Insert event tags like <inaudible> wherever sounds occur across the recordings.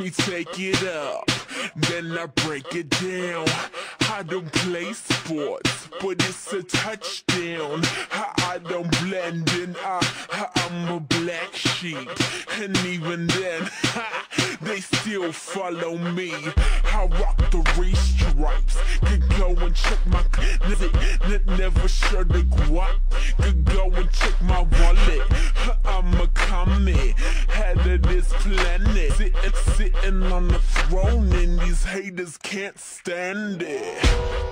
me take it up, then I break it down. I don't play sports, but it's a touchdown. I, I don't blend in, I, I, am a black sheep. And even then, <laughs> they still follow me. I rock the three stripes. Could go and check my closet, never sure they guap. Could go and check my wallet. <laughs> I'm a comet, head of this planet. Sitting, sitting on the throne, and these haters can't stand it.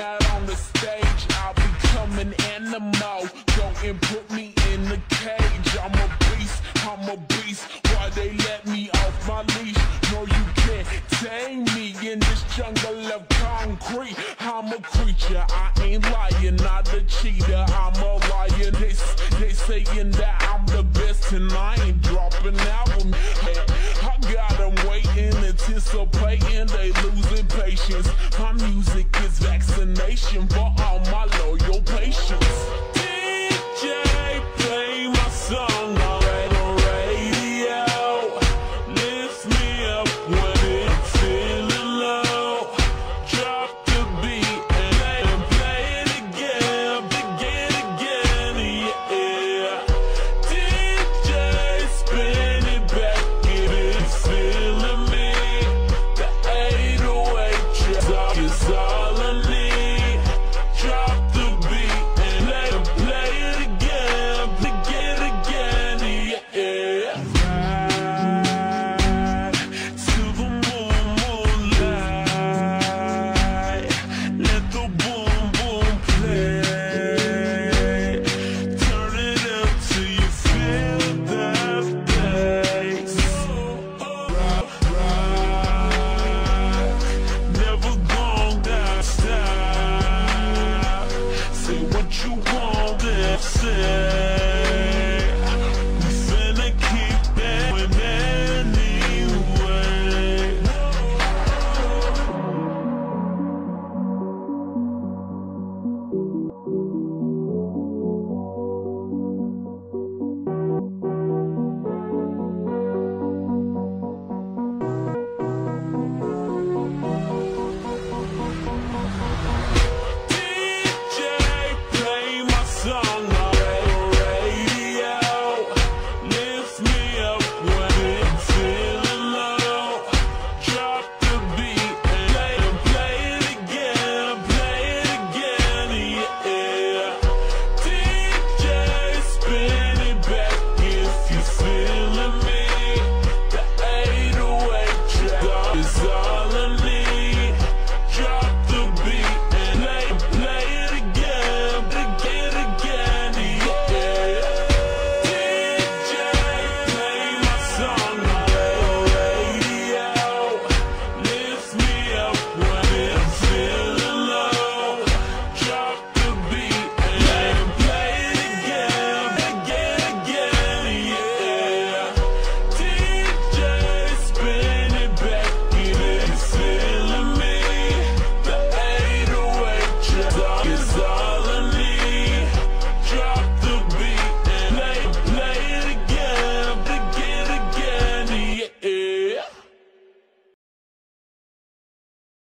Out on the stage. I'll become an animal, go and put me in the cage. I'm a beast, I'm a beast. Why they let me off my leash? No, you can't tame me in this jungle of concrete. I'm a creature, I ain't lying, not a cheater. I'm a lion. They, they saying that I'm the best, and I ain't dropping got them waiting, anticipating, they losing patience. My music is vaccination for all my loyal patients.